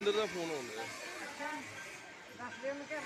ਅੰਦਰ ਦਾ ਫੋਨ ਆਉਂਦਾ ਦੱਸ ਦੇ ਉਹਨੂੰ ਕਿ